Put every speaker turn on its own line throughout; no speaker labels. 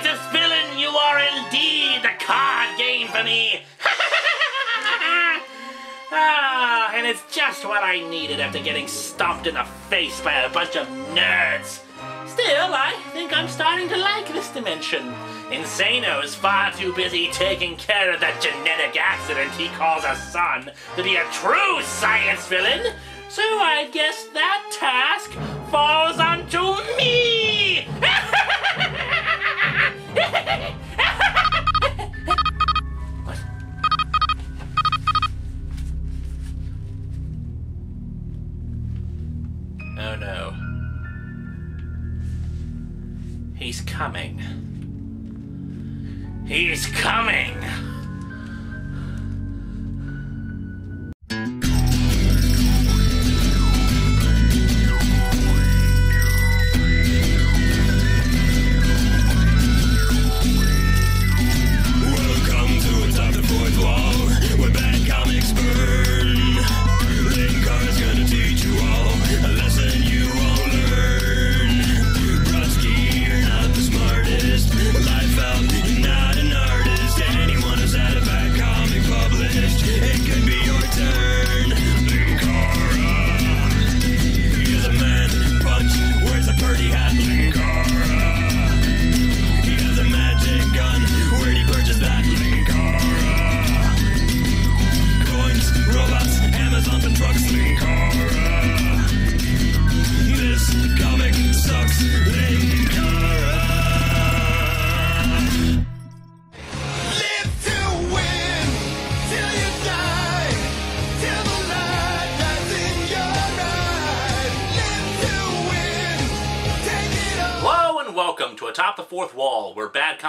Crisis Villain, you are indeed the card game for me! ah, and it's just what I needed after getting stomped in the face by a bunch of nerds. Still, I think I'm starting to like this dimension. Insano is far too busy taking care of that genetic accident he calls a son to be a true science villain. So I guess that task falls onto me! Oh no. He's coming. He's coming!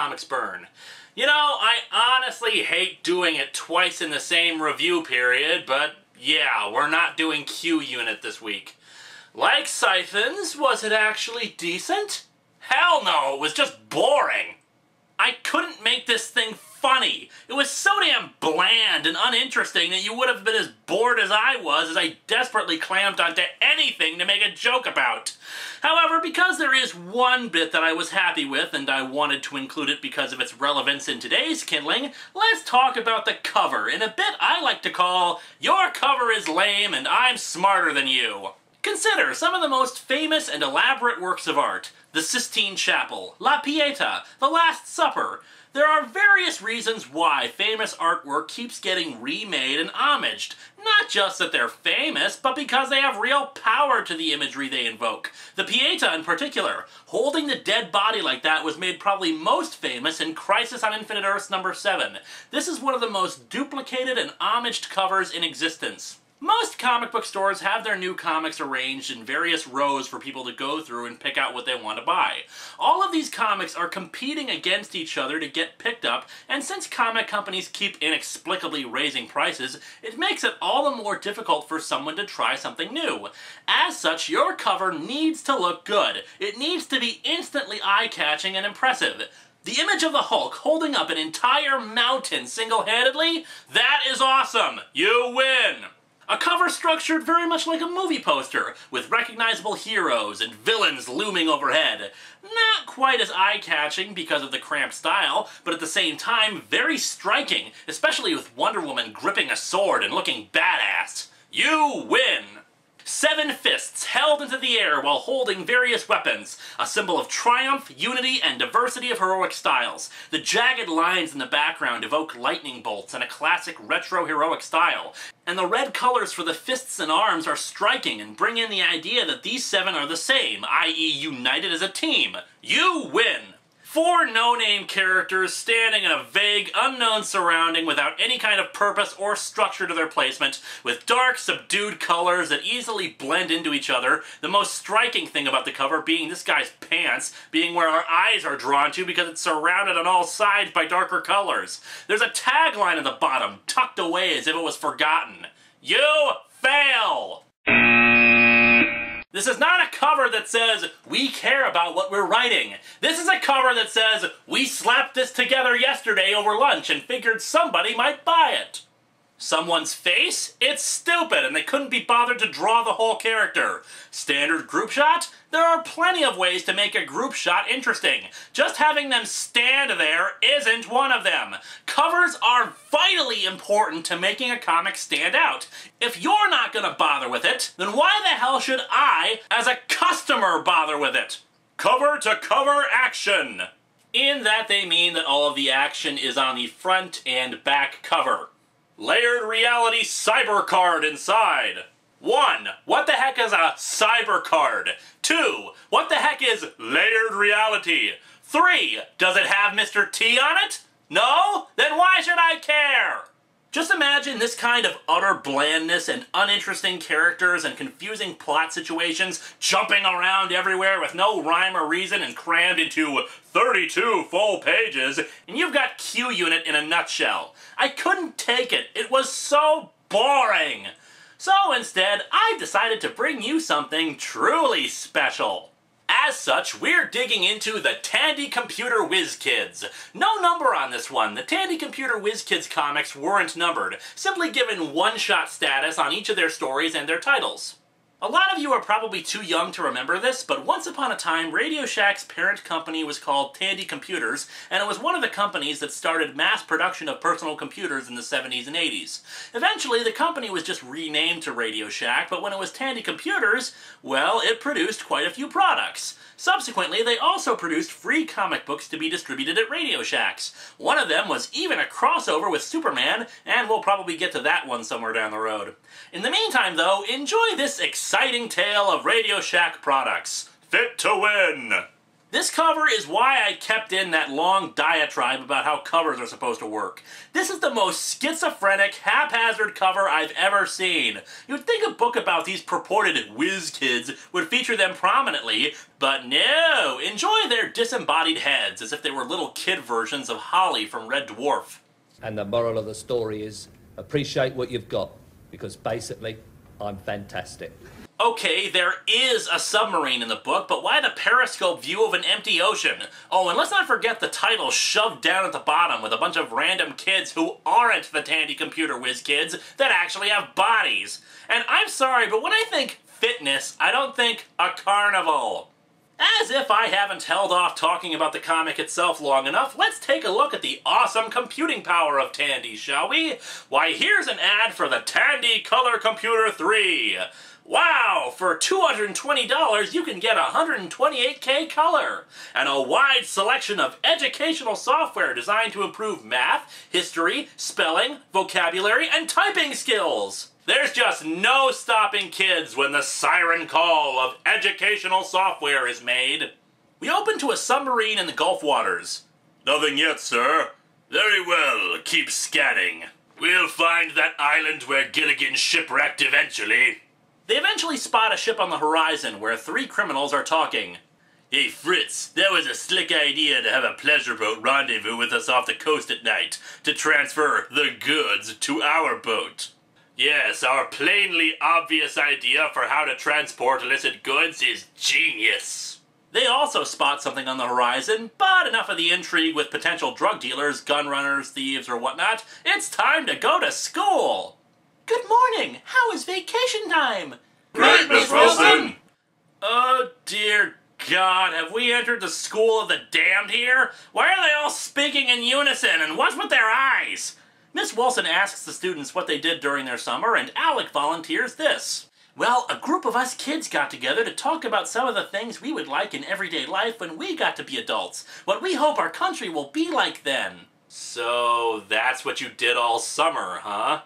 Comics burn. You
know, I honestly hate doing it twice in the same review period, but yeah, we're not doing Q Unit this week. Like Siphons, was it actually decent? Hell no, it was just boring. I couldn't make this thing funny. It was so damn bland and uninteresting that you would have been as bored as I was as I desperately clamped onto anything to make a joke about. However, because there is one bit that I was happy with and I wanted to include it because of its relevance in today's kindling, let's talk about the cover in a bit I like to call Your Cover is Lame and I'm Smarter Than You. Consider some of the most famous and elaborate works of art the Sistine Chapel, La Pieta, The Last Supper. There are various reasons why famous artwork keeps getting remade and homaged. Not just that they're famous, but because they have real power to the imagery they invoke. The Pieta, in particular, holding the dead body like that was made probably most famous in Crisis on Infinite Earths number 7. This is one of the most duplicated and homaged covers in existence. Most comic book stores have their new comics arranged in various rows for people to go through and pick out what they want to buy. All of these comics are competing against each other to get picked up, and since comic companies keep inexplicably raising prices, it makes it all the more difficult for someone to try something new. As such, your cover needs to look good. It needs to be instantly eye-catching and impressive. The image of the Hulk holding up an entire mountain single-handedly? That is awesome! You win! A cover structured very much like a movie poster, with recognizable heroes and villains looming overhead. Not quite as eye-catching because of the cramped style, but at the same time very striking, especially with Wonder Woman gripping a sword and looking badass. You win! Seven fists held into the air while holding various weapons, a symbol of triumph, unity, and diversity of heroic styles. The jagged lines in the background evoke lightning bolts in a classic retro heroic style, and the red colors for the fists and arms are striking and bring in the idea that these seven are the same, i.e. united as a team. You win! Four no-name characters standing in a vague, unknown surrounding without any kind of purpose or structure to their placement, with dark, subdued colors that easily blend into each other, the most striking thing about the cover being this guy's pants, being where our eyes are drawn to because it's surrounded on all sides by darker colors. There's a tagline at the bottom, tucked away as if it was forgotten. You fail! This is not a cover that says, we care about what we're writing. This is a cover that says, we slapped this together yesterday over lunch and figured somebody might buy it. Someone's face? It's stupid, and they couldn't be bothered to draw the whole character. Standard group shot? There are plenty of ways to make a group shot interesting. Just having them stand there isn't one of them. Covers are vitally important to making a comic stand out. If you're not gonna bother with it, then why the hell should I, as a customer, bother with it? Cover to cover action! In that they mean that all of the action is on the front and back cover. Layered reality cyber card inside. 1. What the heck is a cyber card? 2. What the heck is layered reality? 3. Does it have Mr. T on it? No? Then why should I care? Just imagine this kind of utter blandness and uninteresting characters and confusing plot situations jumping around everywhere with no rhyme or reason and crammed into 32 full pages, and you've got Q Unit in a nutshell. I couldn't take it. It was so boring. So instead, I decided to bring you something truly special. As such, we're digging into the Tandy Computer Whiz Kids. No number on this one. The Tandy Computer Whiz Kids comics weren't numbered, simply given one-shot status on each of their stories and their titles. A lot of you are probably too young to remember this, but once upon a time, Radio Shack's parent company was called Tandy Computers, and it was one of the companies that started mass production of personal computers in the 70s and 80s. Eventually, the company was just renamed to Radio Shack, but when it was Tandy Computers, well, it produced quite a few products. Subsequently, they also produced free comic books to be distributed at Radio Shacks. One of them was even a crossover with Superman, and we'll probably get to that one somewhere down the road. In the meantime, though, enjoy this exciting tale of Radio Shack products. Fit to win! This cover is why I kept in that long diatribe about how covers are supposed to work. This is the most schizophrenic, haphazard cover I've ever seen. You'd think a book about these purported whiz kids would feature them prominently, but no! Enjoy their disembodied heads as if they were little kid versions of Holly from Red Dwarf.
And the moral of the story is appreciate what you've got because basically, I'm fantastic.
Okay, there is a submarine in the book, but why the periscope view of an empty ocean? Oh, and let's not forget the title shoved down at the bottom with a bunch of random kids who aren't the Tandy Computer Whiz kids that actually have bodies. And I'm sorry, but when I think fitness, I don't think a carnival. As if I haven't held off talking about the comic itself long enough, let's take a look at the awesome computing power of Tandy, shall we? Why, here's an ad for the Tandy Color Computer 3. Wow, for $220 you can get 128K color and a wide selection of educational software designed to improve math, history, spelling, vocabulary, and typing skills. There's just no stopping kids when the siren call of educational software is made. We open to a submarine in the Gulf waters. Nothing yet, sir. Very well, keep scanning. We'll find that island where Gilligan shipwrecked eventually. They eventually spot a ship on the horizon where three criminals are talking. Hey Fritz, that was a slick idea to have a pleasure boat rendezvous with us off the coast at night to transfer the goods to our boat. Yes, our plainly obvious idea for how to transport illicit goods is genius. They also spot something on the horizon, but enough of the intrigue with potential drug dealers, gun runners, thieves, or whatnot. It's time to go to school! Good morning! How is vacation time?
Great, Miss Wilson!
Oh dear God, have we entered the school of the damned here? Why are they all speaking in unison, and what's with their eyes? Miss Wilson asks the students what they did during their summer, and Alec volunteers this. Well, a group of us kids got together to talk about some of the things we would like in everyday life when we got to be adults. What we hope our country will be like then. So, that's what you did all summer, huh?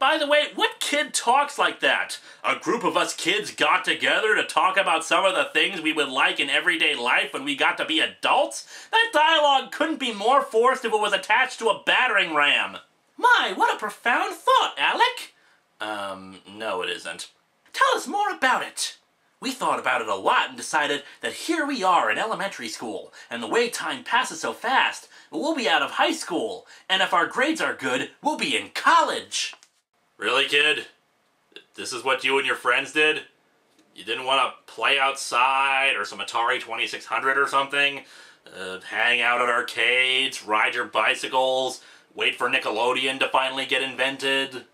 By the way, what kid talks like that? A group of us kids got together to talk about some of the things we would like in everyday life when we got to be adults? That dialogue couldn't be more forced if it was attached to a battering ram. My, what a profound thought, Alec! Um, no, it isn't. Tell us more about it. We thought about it a lot and decided that here we are in elementary school, and the way time passes so fast, we'll be out of high school, and if our grades are good, we'll be in college. Really, kid? This is what you and your friends did? You didn't want to play outside or some Atari 2600 or something? Uh, hang out at arcades, ride your bicycles, wait for Nickelodeon to finally get invented?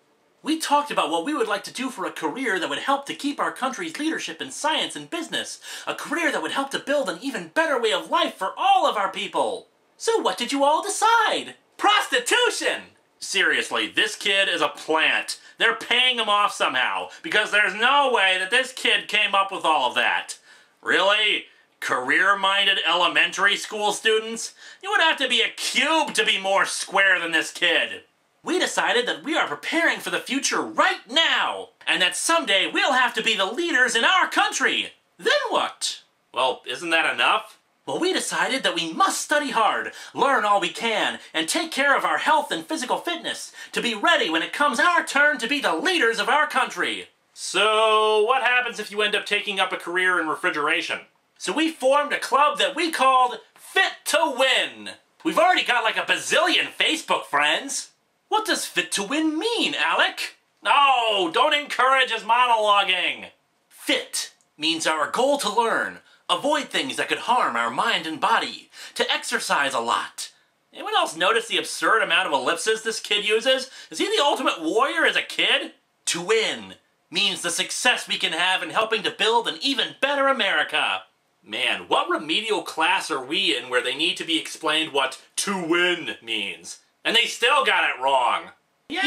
We talked about what we would like to do for a career that would help to keep our country's leadership in science and business. A career that would help to build an even better way of life for all of our people. So what did you all decide? Prostitution! Seriously, this kid is a plant. They're paying him off somehow, because there's no way that this kid came up with all of that. Really? Career-minded elementary school students? You would have to be a cube to be more square than this kid. We decided that we are preparing for the future right now, and that someday we'll have to be the leaders in our country. Then what? Well, isn't that enough? Well, we decided that we must study hard, learn all we can, and take care of our health and physical fitness to be ready when it comes our turn to be the leaders of our country. So, what happens if you end up taking up a career in refrigeration? So we formed a club that we called Fit to Win. We've already got like a bazillion Facebook friends. What does fit to win mean, Alec? No, don't encourage his monologuing. Fit means our goal to learn, avoid things that could harm our mind and body, to exercise a lot. Anyone else notice the absurd amount of ellipses this kid uses? Is he the ultimate warrior as a kid? To win means the success we can have in helping to build an even better America. Man, what remedial class are we in where they need to be explained what to win means? And they still got it wrong. Yeah!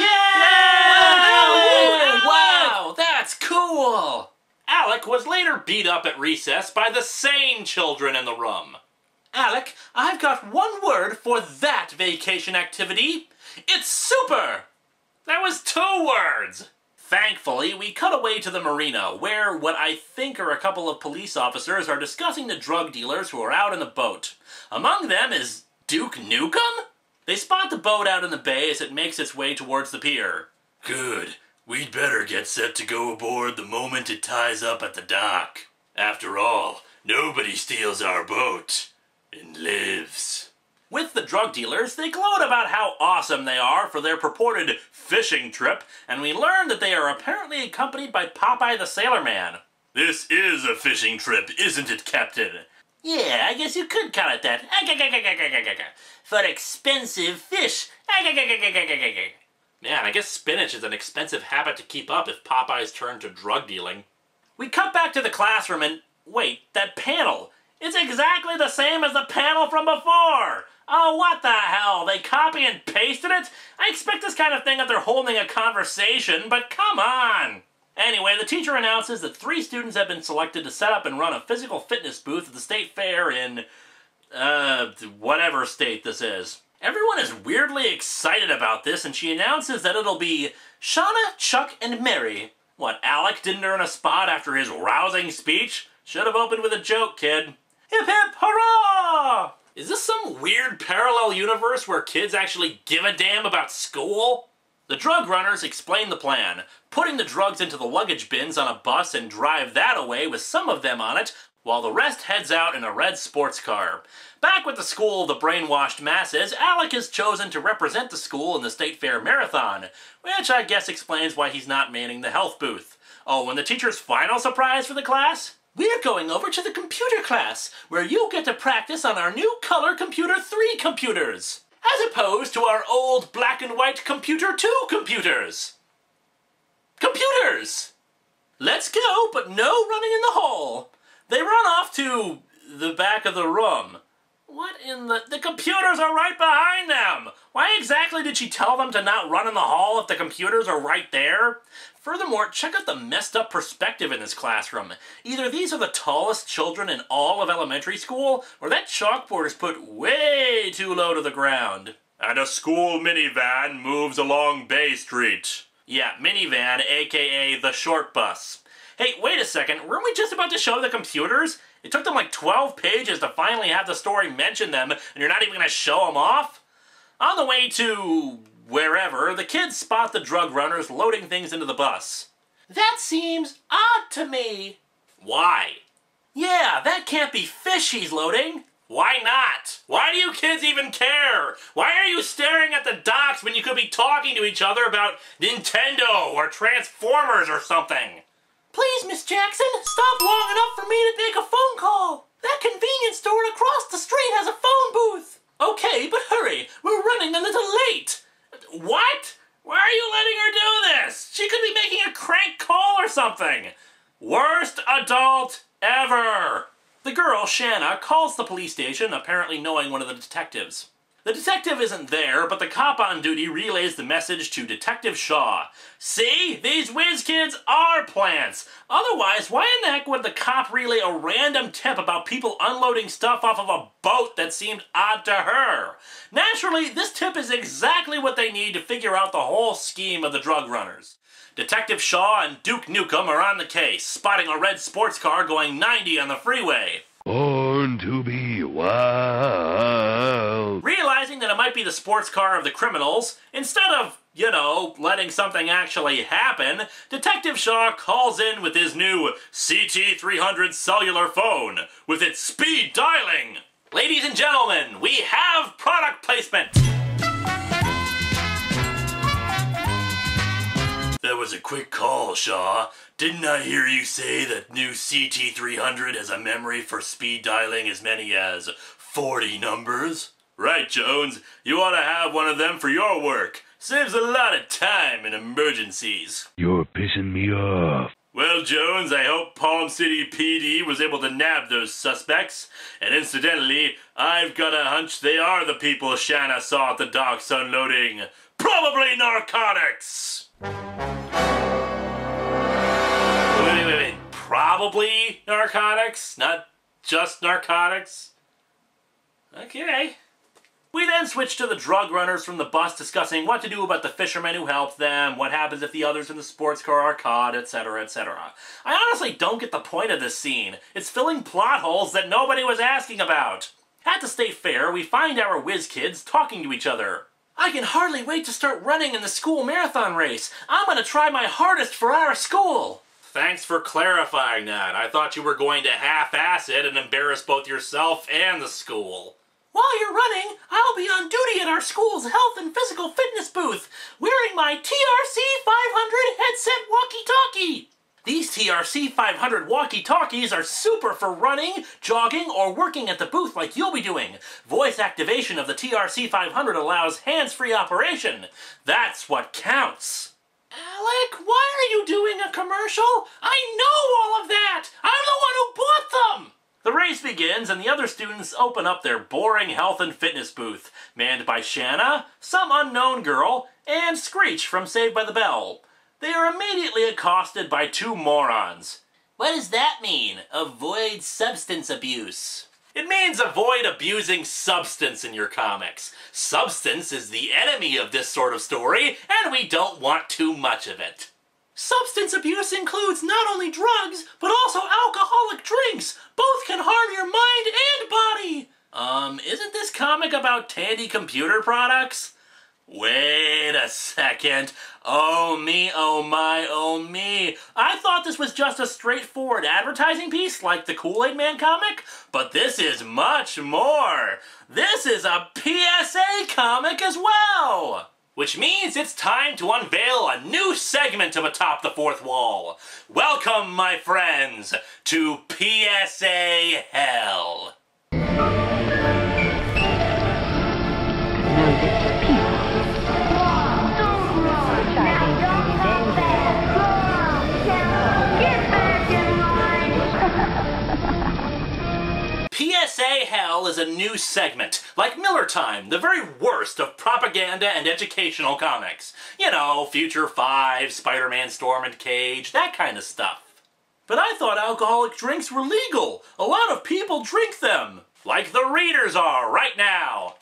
Wow!
Wow, that's cool! Alec was later beat up at recess by the same children in the room. Alec, I've got one word for that vacation activity. It's super! That was two words! Thankfully, we cut away to the marina, where what I think are a couple of police officers are discussing the drug dealers who are out in the boat. Among them is Duke Nukem? They spot the boat out in the bay as it makes its way towards the pier. Good. We'd better get set to go aboard the moment it ties up at the dock. After all, nobody steals our boat and lives. With the drug dealers, they gloat about how awesome they are for their purported fishing trip, and we learn that they are apparently accompanied by Popeye the Sailor Man. This is a fishing trip, isn't it, Captain? Yeah, I guess you could call it that. For expensive fish. Man, I guess spinach is an expensive habit to keep up if Popeye's turned to drug dealing. We cut back to the classroom and wait, that panel. It's exactly the same as the panel from before. Oh, what the hell? They copy and pasted it? I expect this kind of thing if they're holding a conversation, but come on. Anyway, the teacher announces that three students have been selected to set up and run a physical fitness booth at the state fair in, uh, whatever state this is. Everyone is weirdly excited about this, and she announces that it'll be Shauna, Chuck, and Mary. What, Alec didn't earn a spot after his rousing speech? Should have opened with a joke, kid. Hip hip hurrah! Is this some weird parallel universe where kids actually give a damn about school? The drug runners explain the plan, putting the drugs into the luggage bins on a bus and drive that away with some of them on it, while the rest heads out in a red sports car. Back with the school of the brainwashed masses, Alec is chosen to represent the school in the State Fair Marathon, which I guess explains why he's not manning the health booth. Oh, and the teacher's final surprise for the class? We're going over to the computer class, where you'll get to practice on our new Color Computer 3 computers, as opposed to our old black and white Computer 2 computers. Computers! Let's go, but no running in the hall. They run off to the back of the room. What in the... The computers are right behind them! Why exactly did she tell them to not run in the hall if the computers are right there? Furthermore, check out the messed up perspective in this classroom. Either these are the tallest children in all of elementary school, or that chalkboard is put way too low to the ground. And a school minivan moves along Bay Street. Yeah, minivan, aka the short bus. Hey, wait a second, weren't we just about to show the computers? It took them like 12 pages to finally have the story mention them, and you're not even gonna show them off? On the way to wherever, the kids spot the drug runners loading things into the bus. That seems odd to me. Why? Yeah, that can't be fish he's loading. Why not? Why do you kids even care? Why are you staring at the docks when you could be talking to each other about Nintendo or Transformers or something? Please, Miss Jackson, stop long enough for me to make a phone call. That convenience store across the street has a phone booth. Okay, but hurry. We're running a little late. What? Why are you letting her do this? She could be making a crank call or something. Worst adult ever. The girl, Shanna, calls the police station, apparently knowing one of the detectives. The detective isn't there, but the cop on duty relays the message to Detective Shaw. See? These whiz kids are plants! Otherwise, why in the heck would the cop relay a random tip about people unloading stuff off of a boat that seemed odd to her? Naturally, this tip is exactly what they need to figure out the whole scheme of the drug runners. Detective Shaw and Duke Nukem are on the case, spotting a red sports car going 90 on the freeway.
Born to be wild.
Might be the sports car of the criminals, instead of, you know, letting something actually happen, Detective Shaw calls in with his new CT300 cellular phone with its speed dialing. Ladies and gentlemen, we have product placement. That was a quick call, Shaw. Didn't I hear you say that new CT300 has a memory for speed dialing as many as 40 numbers? Right, Jones. You ought to have one of them for your work. Saves a lot of time in emergencies.
You're pissing me off.
Well, Jones, I hope Palm City PD was able to nab those suspects. And incidentally, I've got a hunch they are the people Shanna saw at the docks unloading. Probably narcotics! Wait, wait, wait, wait. Probably narcotics? Not just narcotics? Okay. We then switch to the drug runners from the bus discussing what to do about the fishermen who helped them, what happens if the others in the sports car are caught, etc., etc. I honestly don't get the point of this scene. It's filling plot holes that nobody was asking about. Had to stay fair, we find our whiz kids talking to each other. I can hardly wait to start running in the school marathon race. I'm gonna try my hardest for our school. Thanks for clarifying that. I thought you were going to half-ass it and embarrass both yourself and the school. While you're running, I'll be on duty at our school's health and physical fitness booth, wearing my TRC 500 headset walkie-talkie. These TRC 500 walkie-talkies are super for running, jogging, or working at the booth like you'll be doing. Voice activation of the TRC 500 allows hands-free operation. That's what counts. Alec, why are you doing a commercial? I know all of that! I'm the one who bought them! The race begins, and the other students open up their boring health and fitness booth, manned by Shanna, some unknown girl, and Screech from Saved by the Bell. They are immediately accosted by two morons. What does that mean? Avoid substance abuse. It means avoid abusing substance in your comics. Substance is the enemy of this sort of story, and we don't want too much of it. Substance abuse includes not only drugs, but also alcoholic drinks. Both can harm your mind and body. Um, isn't this comic about Tandy computer products? Wait a second. Oh me, oh my, oh me. I thought this was just a straightforward advertising piece like the Kool-Aid Man comic, but this is much more. This is a PSA comic as well. Which means it's time to unveil a new segment of Atop the Fourth Wall. Welcome, my friends, to PSA Hell. PSA Hell is a new segment, like Miller Time, the very worst of propaganda and educational comics. You know, Future 5, Spider Man Storm and Cage, that kind of stuff. But I thought alcoholic drinks were legal. A lot of people drink them. Like the readers are right now.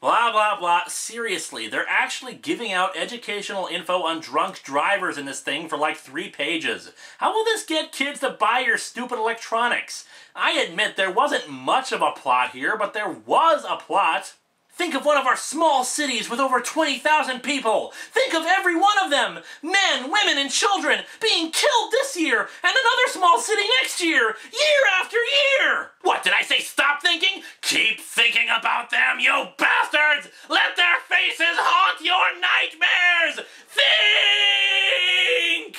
Blah, blah, blah. Seriously, they're actually giving out educational info on drunk drivers in this thing for like three pages. How will this get kids to buy your stupid electronics? I admit there wasn't much of a plot here, but there was a plot. Think of one of our small cities with over 20,000 people. Think of every one of them, men, women, and children, being killed this year and another small city next year, year after year. What, did I say stop thinking? Keep thinking about them, you bastards! Let their faces haunt your nightmares! Think!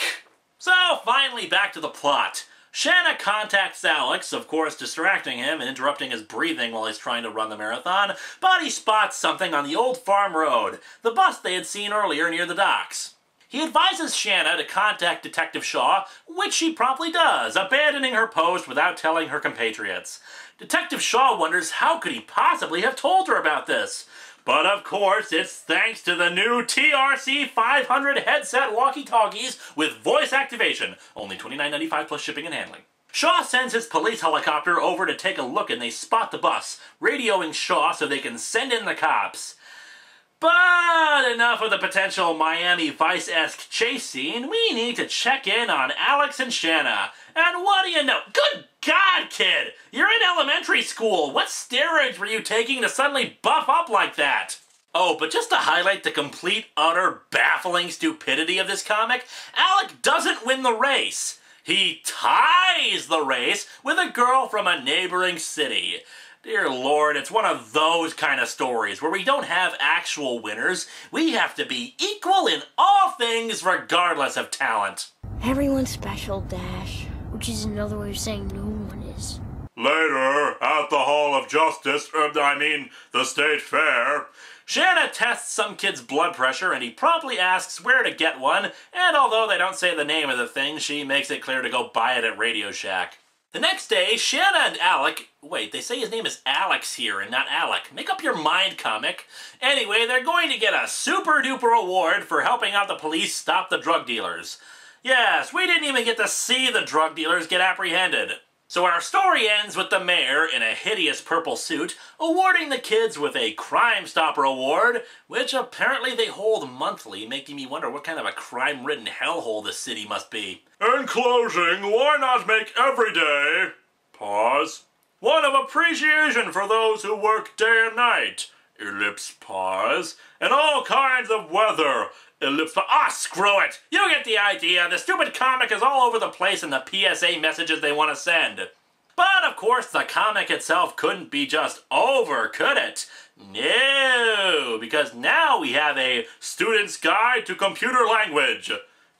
So, finally back to the plot. Shanna contacts Alex, of course distracting him and interrupting his breathing while he's trying to run the marathon, but he spots something on the old farm road, the bus they had seen earlier near the docks. He advises Shanna to contact Detective Shaw, which she promptly does, abandoning her post without telling her compatriots. Detective Shaw wonders how could he possibly have told her about this. But of course, it's thanks to the new TRC 500 headset walkie-talkies with voice activation, only $29.95 plus shipping and handling. Shaw sends his police helicopter over to take a look and they spot the bus, radioing Shaw so they can send in the cops. But enough of the potential Miami Vice-esque chase scene. We need to check in on Alex and Shanna. And what do you know? Good God, kid! You're in elementary school. What steroids were you taking to suddenly buff up like that? Oh, but just to highlight the complete, utter, baffling stupidity of this comic, Alec doesn't win the race. He ties the race with a girl from a neighboring city. Dear Lord, it's one of those kind of stories where we don't have actual winners. We have to be equal in all things regardless of talent.
Everyone's special, Dash. Which is another way of saying no
Later, at the Hall of Justice, er, I mean, the State Fair, Shanna tests some kid's blood pressure and he promptly asks where to get one, and although they don't say the name of the thing, she makes it clear to go buy it at Radio Shack. The next day, Shanna and Alec. Wait, they say his name is Alex here and not Alec. Make up your mind, comic. Anyway, they're going to get a super duper award for helping out the police stop the drug dealers. Yes, we didn't even get to see the drug dealers get apprehended. So our story ends with the mayor in a hideous purple suit awarding the kids with a Crime Stopper award, which apparently they hold monthly, making me wonder what kind of a crime-ridden hellhole this city must be. In closing, why not make every day pause one of appreciation for those who work day and night? Ellipse pause and all kinds of weather. Ellipse pa- ah screw it. You get the idea. The stupid comic is all over the place in the PSA messages they want to send. But of course, the comic itself couldn't be just over, could it? No, because now we have a student's guide to computer language.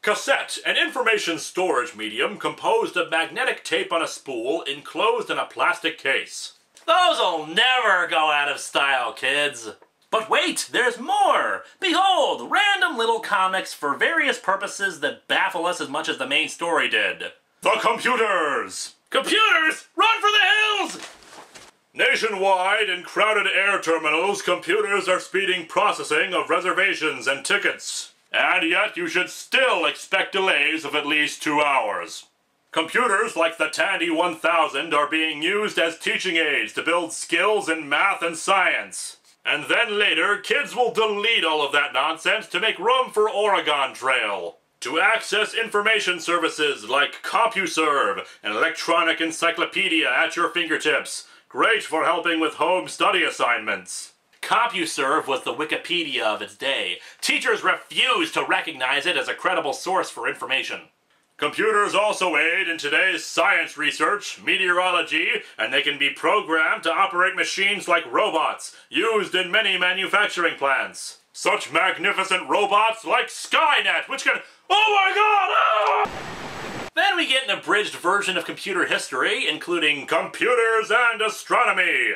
Cassette, an information storage medium composed of magnetic tape on a spool enclosed in a plastic case. Those'll never go out of style, kids. But wait, there's more! Behold, random little comics for various purposes that baffle us as much as the main story did. The computers! Computers, run for the hills! Nationwide, in crowded air terminals, computers are speeding processing of reservations and tickets. And yet you should still expect delays of at least two hours. Computers like the Tandy 1000 are being used as teaching aids to build skills in math and science. And then later, kids will delete all of that nonsense to make room for Oregon Trail. To access information services like CompuServe, an electronic encyclopedia at your fingertips. Great for helping with home study assignments. CompuServe was the Wikipedia of its day. Teachers refused to recognize it as a credible source for information. Computers also aid in today's science research, meteorology, and they can be programmed to operate machines like robots, used in many manufacturing plants. Such magnificent robots like Skynet, which can. Oh my god! Ah! Then we get an abridged version of computer history, including computers and astronomy.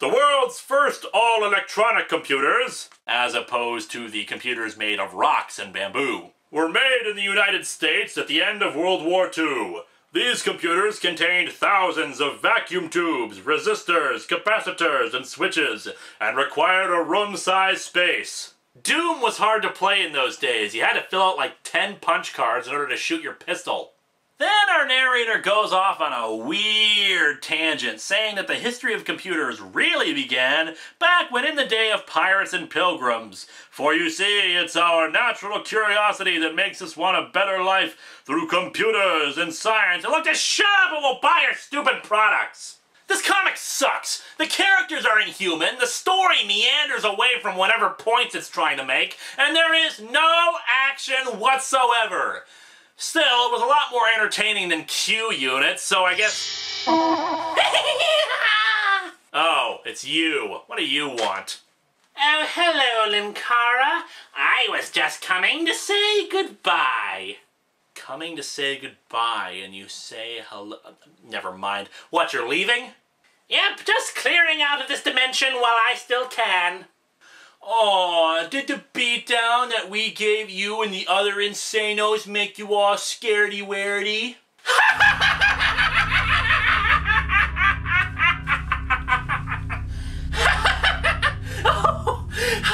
The world's first all electronic computers, as opposed to the computers made of rocks and bamboo, were made in the United States at the end of World War II. These computers contained thousands of vacuum tubes, resistors, capacitors, and switches, and required a room sized space. Doom was hard to play in those days. You had to fill out like 10 punch cards in order to shoot your pistol. Then our narrator goes off on a weird tangent, saying that the history of computers really began back when in the day of pirates and pilgrims. For you see, it's our natural curiosity that makes us want a better life through computers and science. And look, just shut up and we'll buy your stupid products. This comic sucks. The characters are inhuman, the story meanders away from whatever points it's trying to make, and there is no action whatsoever. Still, it was a lot more entertaining than Q Unit, so I guess. oh, it's you. What do you want? Oh, hello, Linkara. I was just coming to say goodbye. Coming to say goodbye, and you say hello. Never mind. What, you're leaving? Yep, just clearing out of this dimension while I still can. Aw, did the beatdown that we gave you and the other insanos make you all scaredy waredy?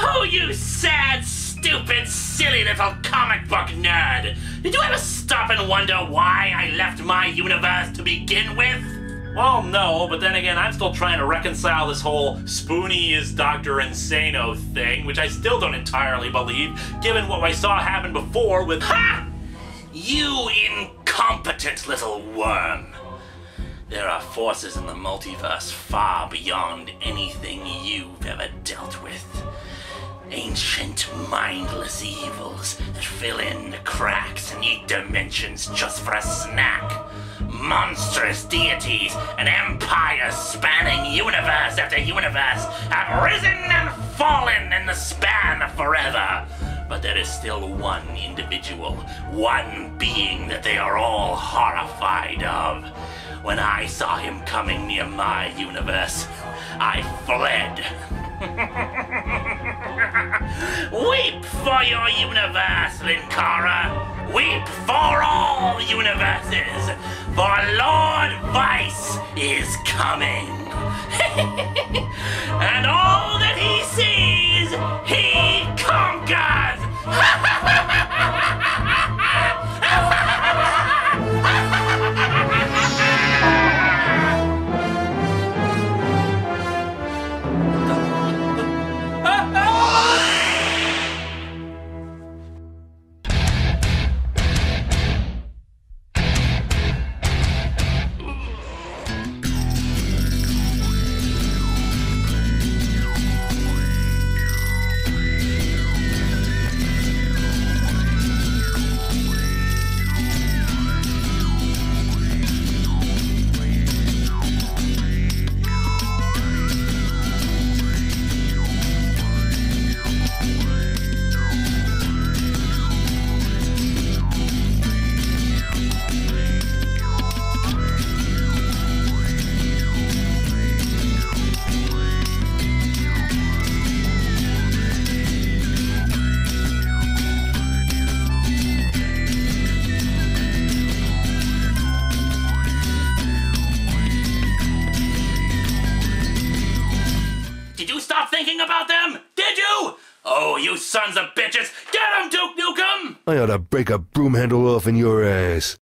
Oh, you sad, stupid, silly little comic book nerd! Did you ever stop and wonder why I left my universe to begin with? Well, no, but then again, I'm still trying to reconcile this whole Spoonie is Dr. Insano thing, which I still don't entirely believe, given what I saw happen before with. Ha! You incompetent little worm! There are forces in the multiverse far beyond anything you've ever dealt with. Ancient, mindless evils that fill in the cracks and eat dimensions just for a snack. Monstrous deities and empires spanning universe after universe have risen and fallen in the span of forever. But there is still one individual, one being that they are all horrified of. When I saw him coming near my universe, I fled. Weep for your universe, Linkara. Weep for all universes, for Lord Vyce is coming. and all that he sees, he conquers.
in your ass.